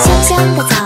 香香的草。